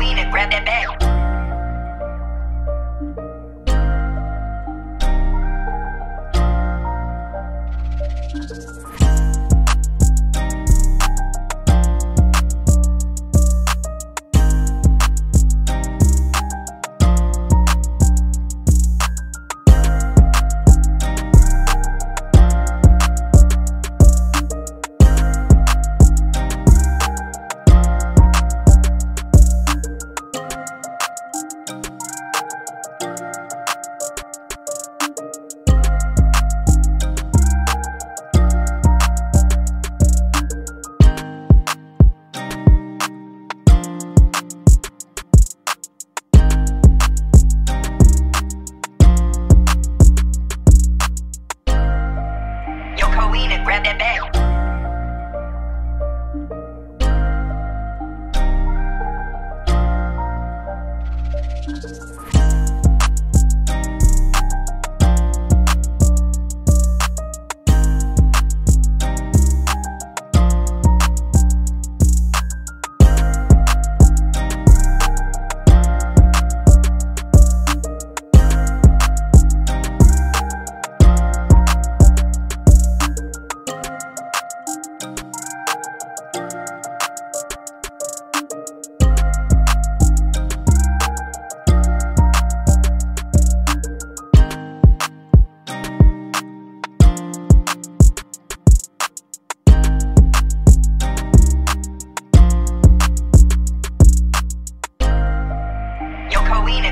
We need to grab that bag.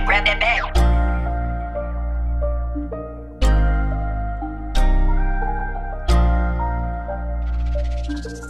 grab that bag. Thank